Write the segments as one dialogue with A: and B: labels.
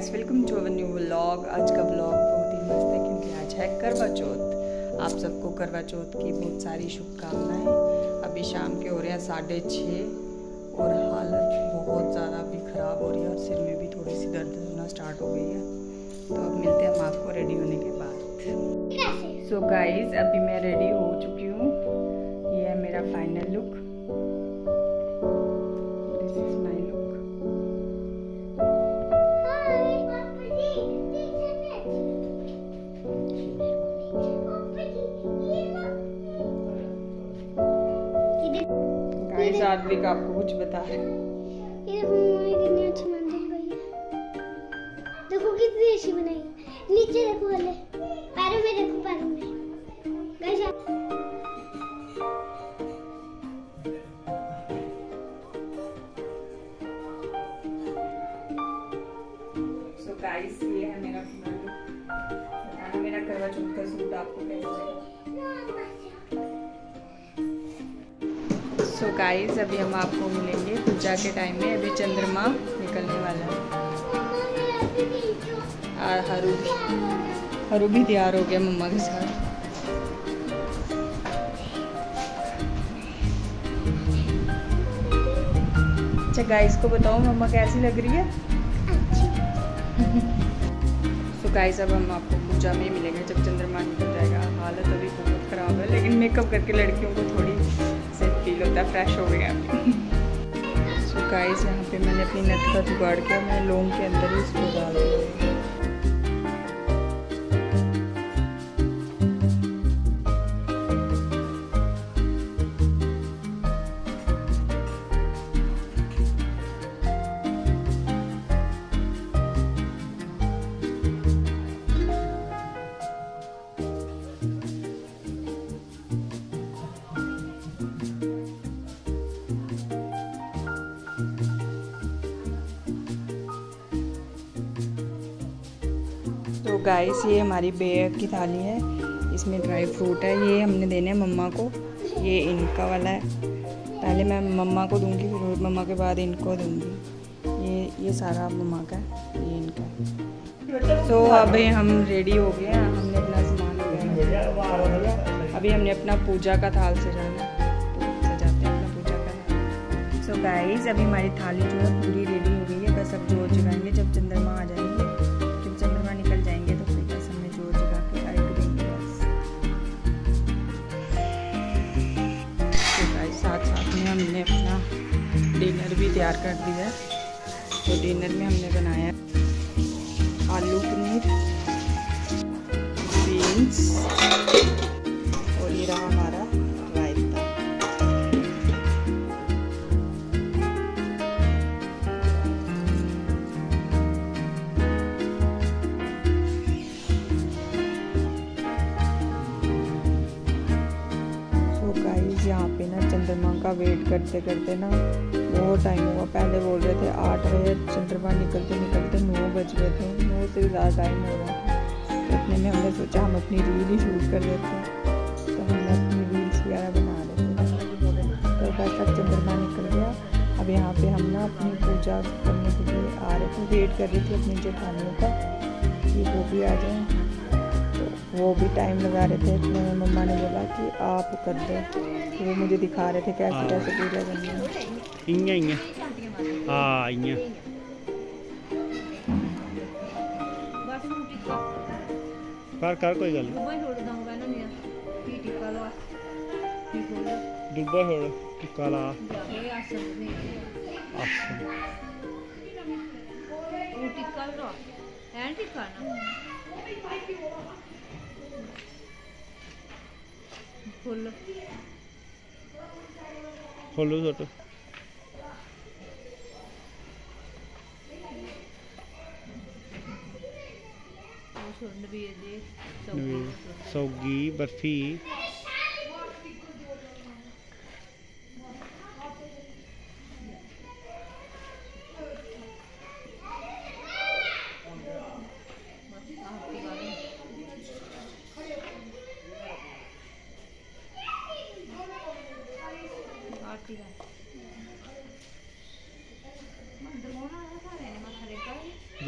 A: Guys welcome to our new vlog आज का vlog बहुत ही मस्त है क्योंकि आज है करवा चौथ। आप सबको करवा चौथ की बहुत सारी शुभकामनाएँ। अभी शाम के हो रहे हैं साढ़े छः और हालत बहुत ज़्यादा अभी ख़राब हो रही है और सिर में भी थोड़ी सी दर्द होना स्टार्ट हो गई है। तो अब मिलते हैं हम आपको रेडी होने के बाद। सो so गाइस अभी मैं रेडी हो चुकी हूँ। ये है मेरा फाइनल लुक गाइस आदविक आपको कुछ बता रहे
B: ये देखो मम्मी कितनी अच्छी मंदिर बनाई है। देखो कितनी अच्छी बनाई नीचे देखो वाले पैरों में देखो पैरों में। गाइस
A: ये है मेरा मेरा करवा चौथ का सूट आपको कैसा लगा? सो गाइस अभी हम आपको मिलेंगे पूजा के टाइम में। अभी चंद्रमा निकलने वाला है। और हरू हरू भी तैयार हो गया मम्मा के साथ। अच्छा गाइस को बताओ, मम्मा कैसी लग रही है? सो गाइस अब हम आपको पूजा में मिलेंगे जब चंद्रमा निकल जाएगा। हालत अभी बहुत ख़राब है, लेकिन मेकअप करके लड़कियों को थोड़ी से फील होता है फ्रेश हो। गया सो गाइस यहाँ पे मैंने अपनी नट का जुगाड़ किया, मैं लोंग के अंदर ही इसको डाल दूँगी गाइस ये हमारी बेग की थाली है। इसमें ड्राई फ्रूट है। ये हमने देने हैं मम्मा को। ये इनका वाला है। पहले मैं मम्मा को दूँगी, फिर मम्मा के बाद इनको दूँगी। ये ये सारा मम्मा का है। ये इनका है। तो अभी हम रेडी हो गए हैं। हमने अपना सामान अभी हमने अपना पूजा का थाल सजाना तो सजाते हैं अपना पूजा का थाल। सो गाइस अभी हमारी थाली जो है पूरी रेडी हो गई है। बस अब जोत जगाएँगे जब चंद्रमा आ जाएँगे। डिनर भी तैयार कर दिया है। तो डिनर में हमने बनाया आलू पनीर, बीन्स और ये रहा हमारा रायता। सो गाइस यहाँ पे ना चंद्रमा का वेट करते करते ना बहुत टाइम हुआ। पहले बोल रहे थे, आठ बजे चंद्रमा निकलते निकलते नौ बज गए थे। नौ से भी ज़्यादा टाइम हो तो इतने में हमने सोचा, हम अपनी रील ही शूट कर लेते। हैं तो हमने अपनी रील्स वगैरह बना लेते। तो बस तक चंद्रमा निकल गया। अब यहाँ पे हम ना अपनी पूजा करने के लिए आ रहे थे। वेट कर रही थी अपनी जेठानियों का कि वो भी आ जाएँ। वो भी टाइम लगा रहे थे इतने में मम्मा ने बोला कि आप कर दो। तो वो मुझे दिखा रहे थे कैसे कैसे पूजा करनी है।
C: इ'यां हाँ कर कर कोई गल नी। डुब्बा छोड़ टिक्का ला। आसन। खोलो ਖੋਲੋ ਖੋਲੋ ਛੋਟੋ। ਸੌਗੀ
B: ਬਰਫੀ।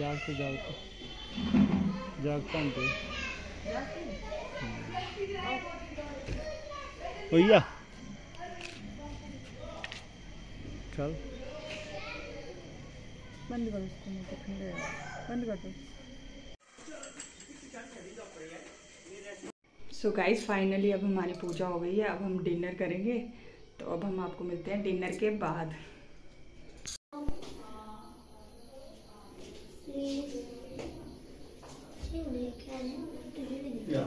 B: जागते जागते। जागता नहीं भैया तो। हाँ। चल।
A: बंद कर इसको मुझे तो ठंडे बंद कर दो। सो गाइस फाइनली अब हमारी पूजा हो गई है, अब हम डिनर करेंगे तो अब हम आपको मिलते हैं डिनर के बाद।
B: 请离开，对。